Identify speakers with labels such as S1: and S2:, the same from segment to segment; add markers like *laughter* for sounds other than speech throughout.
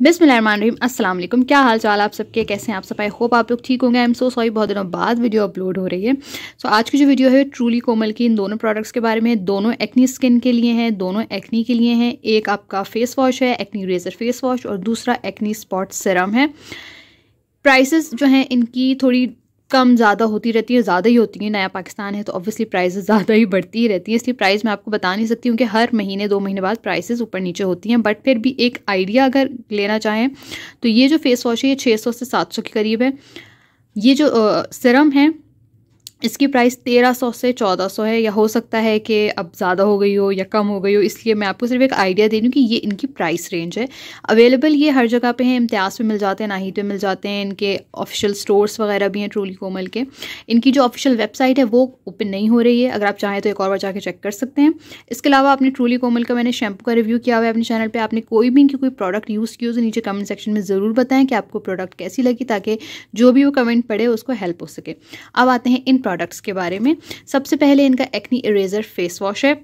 S1: बिस्मिल्लाहिर्रहमानिर्रहीम। अस्सलाम वालेकुम क्या हाल चाल आप सबके? कैसे हैं आप सब? आई होप आप लोग ठीक होंगे। आई एम सो सॉरी बहुत दिनों बाद वीडियो अपलोड हो रही है। सो so, आज की जो वीडियो है ट्रूली कोमल की। इन दोनों प्रोडक्ट्स के बारे में दोनों एक्नी स्किन के लिए हैं दोनों एक्नी के लिए हैं। एक आपका फेस वॉश है एक्नी रेजर फेस वॉश और दूसरा एक्नी स्पॉट सिरम है। प्राइसेस जो हैं इनकी थोड़ी कम ज़्यादा होती रहती है ज़्यादा ही होती है। नया पाकिस्तान है तो ऑब्वियसली प्राइसेस *laughs* ज़्यादा ही बढ़ती ही रहती है। इसलिए प्राइस मैं आपको बता नहीं सकती हूँ कि हर महीने, दो महीने बाद प्राइसेस ऊपर नीचे होती हैं। बट फिर भी एक आइडिया अगर लेना चाहें तो ये जो फेस वॉश है, ये छः सौ से सात सौ के करीब है। ये जो सिरम है इसकी प्राइस तेरह सौ से चौदह सौ है, या हो सकता है कि अब ज़्यादा हो गई हो या कम हो गई हो, इसलिए मैं आपको सिर्फ़ एक आइडिया दे दूँ कि ये इनकी प्राइस रेंज है। अवेलेबल ये हर जगह पे हैं, इम्तियाज़ पे मिल जाते हैं नाहिद पे मिल जाते हैं, इनके ऑफिशियल स्टोर्स वगैरह भी हैं ट्रूली कोमल के। इनकी जो ऑफिशियल वेबसाइट है, वो ओपन नहीं हो रही है, अगर आप चाहें तो एक और बार जाकर चेक कर सकते हैं। इसके अलावा आपने ट्रूली कोमल का मैंने शैम्पू का रिव्यू किया हुआ है अपने चैनल पर आपने कोई भी इनकी कोई प्रोडक्ट यूज़ किया तो नीचे कमेंट सेक्शन में ज़रूर बताएँ कि आपको प्रोडक्ट कैसी लगी, ताकि जो भी वो कमेंट पड़े उसको हेल्प हो सके। अब आते हैं इन प्रोडक्ट्स के बारे में। सबसे पहले इनका एक्नी इरेजर फेस वॉश है।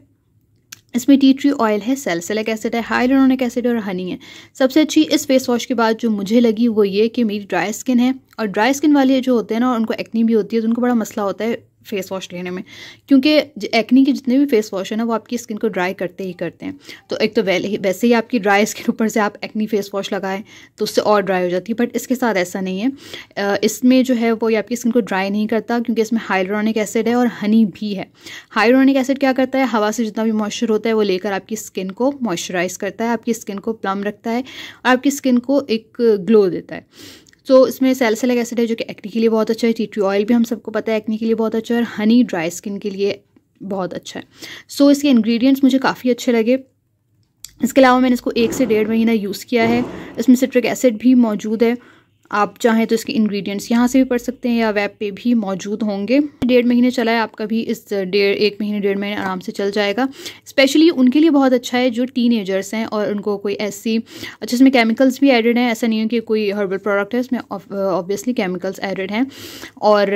S1: इसमें टी ट्री ऑयल है सेलसेलिक एसिड है हाइलोनिक एसिड और हनी है। सबसे अच्छी इस फेस वॉश के बाद जो मुझे लगी वो ये कि मेरी ड्राई स्किन है। और ड्राई स्किन वाले जो होते हैं ना, उनको एक्नी भी होती है तो उनको बड़ा मसला होता है। फेस वॉश लेने में। क्योंकि एक्नी के जितने भी फेस वॉश है ना, वो आपकी स्किन को ड्राई करते ही करते हैं। तो एक तो वैले ही वैसे ही आपकी ड्राई स्किन ऊपर से आप एक्नी फेस वॉश लगाएँ तो उससे और ड्राई हो जाती है। बट इसके साथ ऐसा नहीं है। इसमें जो है, वो ये आपकी स्किन को ड्राई नहीं करता, क्योंकि इसमें हाइड्रोनिक एसिड है और हनी भी है। हाइड्रोनिक एसिड क्या करता है? हवा से जितना भी मॉइस्चर होता है, वो लेकर आपकी स्किन को मॉइस्चराइज करता है, आपकी स्किन को प्लम रखता है, और आपकी स्किन को एक ग्लो देता है। सो so, इसमें सेल्सिलिक एसिड है जो कि एक्नी के लिए बहुत अच्छा है टी ऑयल भी हम सबको पता है एक्नी के लिए बहुत अच्छा है और हनी ड्राई स्किन के लिए बहुत अच्छा है। सो so, इसके इंग्रेडिएंट्स मुझे काफ़ी अच्छे लगे। इसके अलावा मैंने इसको एक से डेढ़ महीना यूज़ किया है। इसमें सिट्रिक एसिड भी मौजूद है। आप चाहें तो इसके इंग्रेडिएंट्स यहाँ से भी पढ़ सकते हैं या वेब पे भी मौजूद होंगे। डेढ़ महीने चला है आपका भी इस डेढ़, एक महीने, डेढ़ महीने आराम से चल जाएगा। स्पेशली उनके लिए बहुत अच्छा है जो टीन हैं और उनको कोई ऐसी अच्छा इसमें केमिकल्स भी एडिड हैं, ऐसा नहीं है कि कोई हर्बल प्रोडक्ट है, इसमें ऑब्वियसली केमिकल्स एडिड हैं। और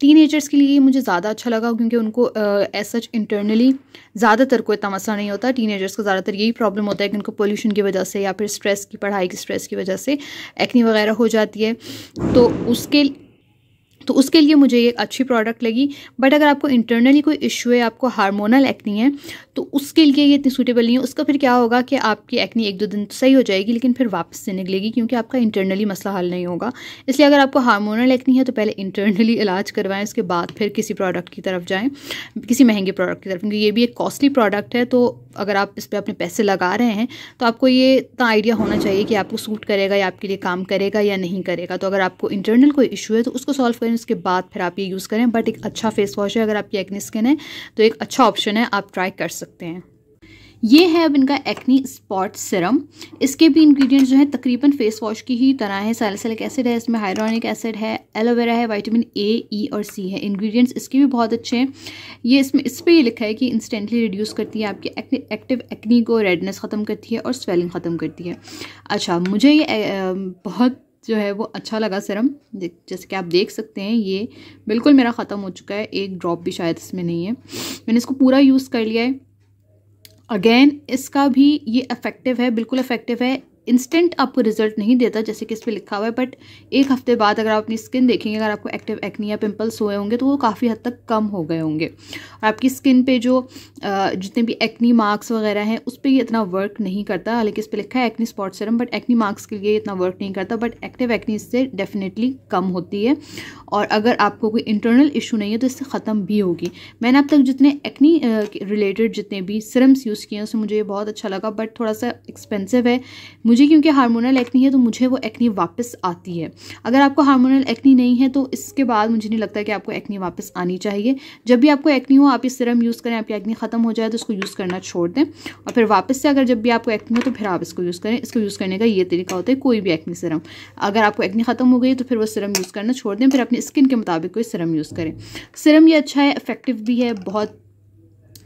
S1: टीन के लिए मुझे ज़्यादा अच्छा लगा क्योंकि उनको एज सच इंटरनली ज़्यादातर कोई इतना नहीं होता। टीन को ज़्यादातर यही प्रॉब्लम होता है कि उनको पोल्यूशन की वजह से या फिर स्ट्रेस की, पढ़ाई की स्ट्रेस की वजह से एक्नी वगैरह हो जाती है। तो उसके तो उसके लिए मुझे ये अच्छी प्रोडक्ट लगी। बट अगर आपको इंटरनली कोई इशू है, आपको हार्मोनल एक्नी है तो उसके लिए ये इतनी सूटेबल नहीं है। उसका फिर क्या होगा कि आपकी एक्नी एक दो दिन तो सही हो जाएगी, लेकिन फिर वापस से निकलेगी, क्योंकि आपका इंटरनली मसला हल नहीं होगा। इसलिए अगर आपको हार्मोनल एक्नी है तो पहले इंटरनली *laughs* इलाज करवाएँ, उसके बाद फिर किसी प्रोडक्ट की तरफ़ जाएँ, किसी महँगे प्रोडक्ट की तरफ़। क्योंकि ये भी एक कॉस्टली प्रोडक्ट है तो अगर आप इस पर अपने पैसे लगा रहे हैं तो आपको ये इतना आइडिया होना चाहिए कि आपको सूट करेगा या आपके लिए काम करेगा या नहीं करेगा। तो अगर आपको इंटरनल कोई इशू है तो उसको सॉल्व उसके बाद फिर आप ये यूज़ करें। बट एक अच्छा फेस वॉश है, अगर आपकी एक्नी स्किन है तो एक अच्छा ऑप्शन है, आप ट्राई कर सकते हैं। ये है अब इनका एक्नी स्पॉट सिरम इसके भी इंग्रेडिएंट्स जो है, तकरीबन फेस वॉश की ही तरह है। सैलिसिलिक एसिड है, इसमें हाइड्रोनिक एसिड है एलोवेरा है विटामिन ए ई और सी है। इंग्रेडिएंट्स इसके भी बहुत अच्छे हैं। ये इसमें, इस पर ये लिखा है कि इंस्टेंटली रिड्यूस करती है आपकी एक्टिव एक्नी को रेडनेस ख़त्म करती है और स्वेलिंग ख़त्म करती है। अच्छा मुझे ये बहुत जो है वो अच्छा लगा सिरम। जैसे कि आप देख सकते हैं, ये बिल्कुल मेरा ख़त्म हो चुका है, एक ड्रॉप भी शायद इसमें नहीं है। मैंने इसको पूरा यूज़ कर लिया है। अगेन इसका भी ये इफ़ेक्टिव है, बिल्कुल इफ़ेक्टिव है। इंस्टेंट आपको रिज़ल्ट नहीं देता, जैसे कि इस पर लिखा हुआ है बट एक हफ़्ते बाद अगर आप अपनी स्किन देखेंगे, अगर आपको एक्टिव एक्नी या पिंपल्स हुए होंगे तो वो काफ़ी हद तक कम हो गए होंगे। और आपकी स्किन पे जो जितने भी एक्नी मार्क्स वगैरह हैं, उस पर ये इतना वर्क नहीं करता। हालाँकि इस पर लिखा है acne spot serum but acne marks के लिए इतना वर्क नहीं करता बट एक्टिव एक्नी इससे डेफिनेटली कम होती है। और अगर आपको कोई इंटरनल इशू नहीं है तो इससे ख़त्म भी होगी। मैंने अब तक जितने एक्नी रिलेटेड जितने भी सिरम्स यूज़ किए हैं उसमें मुझे ये बहुत अच्छा लगा बट थोड़ा सा एक्सपेंसिव है। मुझे क्योंकि हार्मोनल एक्नी है तो मुझे वो एक्नी वापस आती है। अगर आपको हार्मोनल एक्नी नहीं है तो इसके बाद मुझे नहीं लगता कि आपको एक्नी वापस आनी चाहिए। जब भी आपको एक्नी हो, आप इस सिरम यूज़ करें, आपकी एक्नी ख़त्म हो जाए तो इसको यूज़ करना छोड़ दें। और फिर वापस से अगर जब भी आपको एक्नी हो तो फिर आप इसको यूज़ करें। इसको यूज़ करने का ये तरीका होता है, कोई भी एक्नी सिरम अगर आपको एक्नी ख़त्म हो गई तो फिर वो सिरम यूज़ करना छोड़ दें। फिर अपनी स्किन के मुताबिक कोई सिरम यूज़ करें। सिरम ये अच्छा है इफ़ेक्टिव भी है, बहुत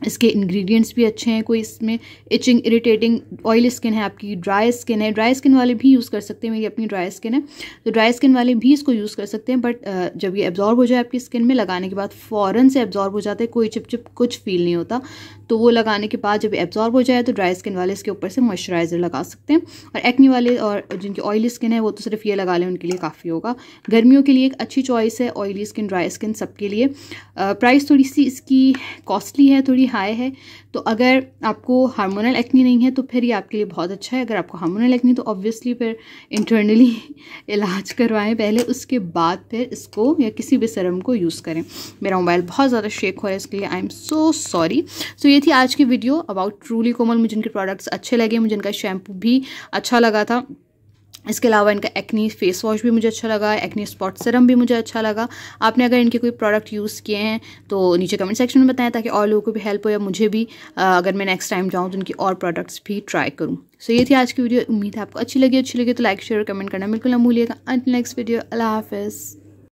S1: इसके इंग्रेडिएंट्स भी अच्छे हैं, कोई इसमें इचिंग इरिटेटिंग ऑयल स्किन है, आपकी ड्राई स्किन है ड्राई स्किन वाले भी यूज़ कर सकते हैं मेरी अपनी ड्राई स्किन है तो ड्राई स्किन वाले भी इसको यूज़ कर सकते हैं बट जब ये एब्जॉर्ब हो जाए आपकी स्किन में, लगाने के बाद फ़ौरन से एब्जॉर्ब हो जाता है, कोई चिप चिप कुछ फील नहीं होता तो वो लगाने के बाद जब एब्जॉर्ब हो जाए तो ड्राई स्किन वाले इसके ऊपर से मॉइस्चराइज़र लगा सकते हैं। और एक्नी वाले और जिनकी ऑयली स्किन है, वो तो सिर्फ़ ये लगा लें, उनके लिए काफ़ी होगा। गर्मियों के लिए एक अच्छी चॉइस है ऑयली स्किन ड्राई स्किन सबके लिए। प्राइस थोड़ी सी इसकी कॉस्टली है, थोड़ी हाई है। तो अगर आपको हार्मोनल एक्नी नहीं है तो फिर ये आपके लिए बहुत अच्छा है। अगर आपको हार्मोनल एक्नी तो ऑब्वियसली फिर इंटरनली *laughs* इलाज करवाएँ पहले। उसके बाद फिर इसको या किसी भी सरम को यूज़ करें। मेरा मोबाइल बहुत ज़्यादा शेक हो रहा है, इसके लिए I am so sorry so ये थी आज की वीडियो अबाउट ट्रूली कोमल मुझे इनके प्रोडक्ट्स अच्छे लगे मुझे इनका शैम्पू भी अच्छा लगा था। इसके अलावा इनका एक्नी फेस वॉश भी मुझे अच्छा लगा एक्नी स्पॉट सिरम भी मुझे अच्छा लगा। आपने अगर इनके कोई प्रोडक्ट यूज़ किए हैं तो नीचे कमेंट सेक्शन में बताएँ ताकि और लोगों को भी हेल्प हो या मुझे भी अगर मैं नेक्स्ट टाइम जाऊँ तो इनकी और प्रोडक्ट्स भी ट्राई करूँ। सो so, ये थी आज की वीडियो। उम्मीद है आपको अच्छी लगी अच्छी लगी तो लाइक शेयर कमेंट करना बिल्कुल ना भूलिएगा। नेक्स्ट वीडियो अल्लाह हाफिज़